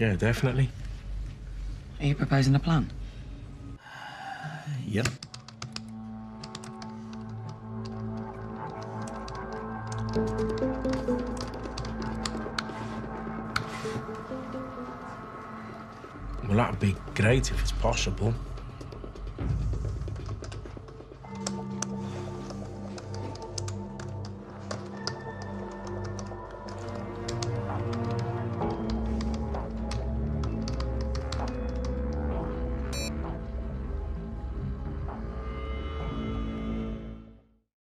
Yeah, definitely. Are you proposing a plan? Yep. Well, that'd be great if it's possible.